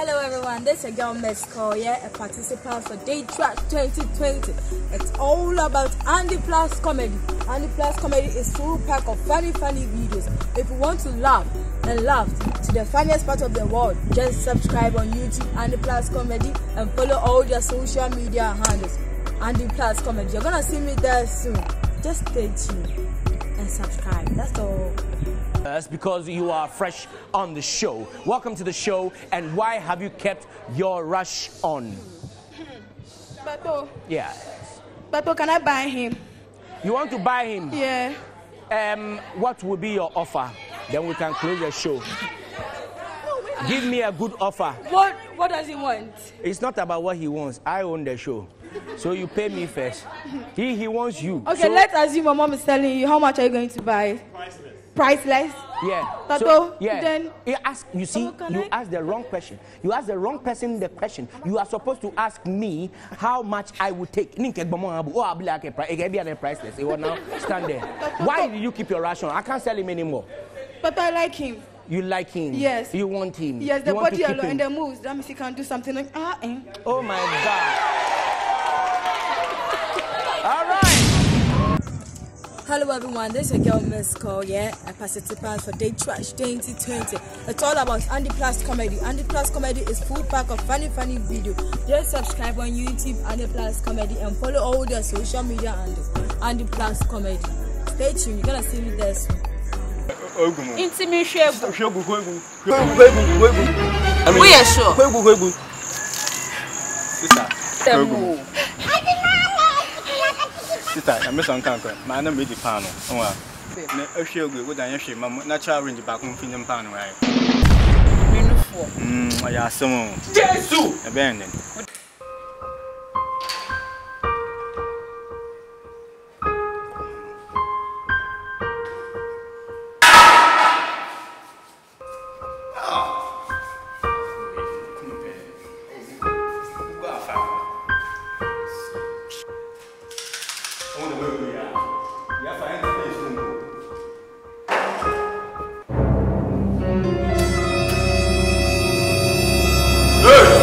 Hello everyone, this is your girl Miss Koya, a participant for Date Rush 2020. It's all about Andy Plus Comedy. Andy Plus Comedy is full pack of funny, funny videos. If you want to laugh and laugh to the funniest part of the world, just subscribe on YouTube Andy Plus Comedy and follow all their social media handles. Andy Plus Comedy. You're gonna see me there soon. Just stay tuned and subscribe. That's all. That's because you are fresh on the show. Welcome to the show. And why have you kept your rush on? Bato, Yeah. Bato, can I buy him? You want to buy him? Yeah. Um, what will be your offer? Then we can close the show. Give me a good offer. What What does he want? It's not about what he wants. I own the show. So you pay me first. He he wants you. Okay, So- let's assume my mom is telling you how much are you going to buy? Priceless. Priceless. Yeah. Tato, So, yeah. then- you ask. You see, Oh, you I- ask the wrong question. You ask the wrong person the question. You are supposed to ask me how much I would take. Ninke gbomo abu. Oh, I'll be like a price. It be priceless. You will now stand there. Why did you keep your ration? I can't sell him anymore. But I like him. You like him. Yes. You want him. Yes, the body alone and the moves. That means he can do something like ah. Eh. Oh my God. Hello everyone, this is your girl Miss Koya, a participant for Date Rush 2020. It's all about Andy Plus Comedy. Andy Plus Comedy is full pack of funny, funny video. Just subscribe on YouTube, Andy Plus Comedy, and follow all their social media handles, Andy Plus Comedy. Stay tuned, you're gonna see me there soon. Ogun mu. Intimi. We are sure. Kó egun kó egun. Sista. Kó egun. sita na mesa nka nkwa ma ana medi pan no nwa na ahwe ogwe wo dan ahwe ma natural range baako mfi nyim pan no ayi menufoɔ mm ɔyɛ asɛm o jesu! Ɛbɛn ne den.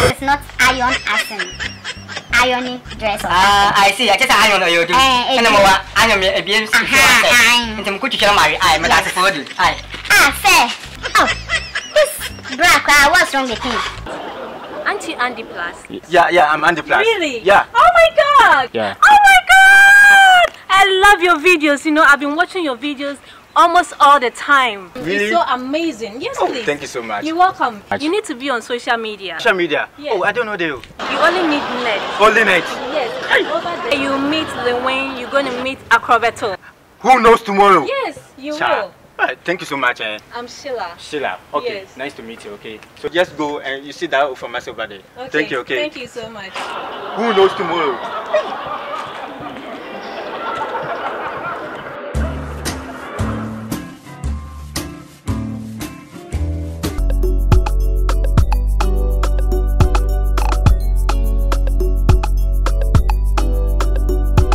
It's not iron asin. Ironing dress. Ah, I see. I just iron on you. Eh, eh, Ana eh. mo wa iron me ebien si. Aha, aye. Nti mo kutu mari ai me da se for du. Ai. Ah, fair. Oh, this black. Uh, what's wrong with him? Auntie Andy Plus. Yeah, yeah, I'm Andy Plus. Really? Yeah. Oh my god! Yeah. My god! I love your videos. You know, I've been watching your videos almost all the time. Really? It's so amazing. Yes, Oh, please. thank you so much. You're welcome. Much. You need to be on social media. Social media. Yes. Oh, I don't know the. You only need net. Only net? Yes. Over there. You meet the Lewin. You're going to meet Acrobato. Who knows tomorrow? Yes, you Cha. will. Alright, thank you so much. Eh. I'm Sheila. Sheila. Okay. Yes. Nice to meet you. Okay. So just go and you see that for myself over there. Okay. Thank you. Okay. Thank you so much. Who knows tomorrow?